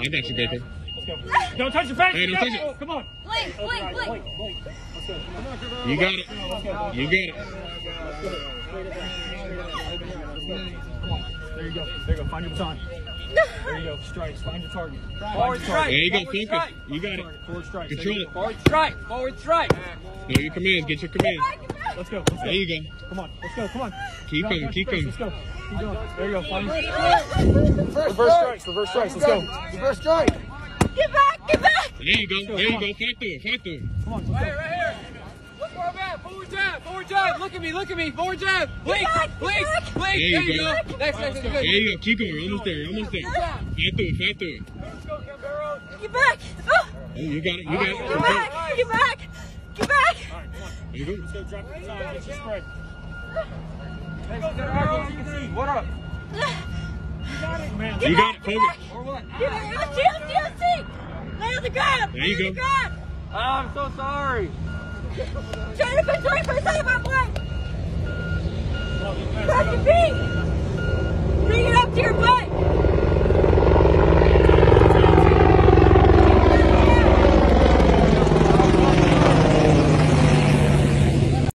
I got you, Baker. Let's. Don't touch your face. Hey, don't touch it. Oh, come on. Blink, blink, blink. Let's go. Come on, Trevor. You got it. You got it. There you go. There you go. Find your baton. There you go. Strikes. Find your target. Find Forward your strike. There you go. Focus. strike. You got it. Forward strike. Control it. Forward strike. Forward strike. Know your commands. Get your commands. Let's go. Let's go. There you go. Come on. Let's go. Come on. Keep Go, Keep space. Let's go. Keep going. There you go. Find your Reverse reverse strikes. Reverse strikes. Let's go. Reverse strike. Get back, get back. There you go. There you go. Fight through it. Fight through it. Come on. Let's go. right here. Look where I'm at. Forward jab. Forward jab. Look at me. Look at me. Forward jab. Blink. Blink. Blink. There you There you go. go. Next, next, next. There you go. Keep going. Almost there. Almost there. Fight through it. Fight through it. Get back. Oh, Oh, you got it. You got it. get Control it. back, Get back! Alright, come on. You? Let's go drop it inside. Get your spread. Hey, go, go, go. What up? You got it, man. You back, got it, focus. Or what? Get back. Ah. Oh, see! Lay on the ground! There you go. the! Oh, ah, I'm so sorry. Try to put 20%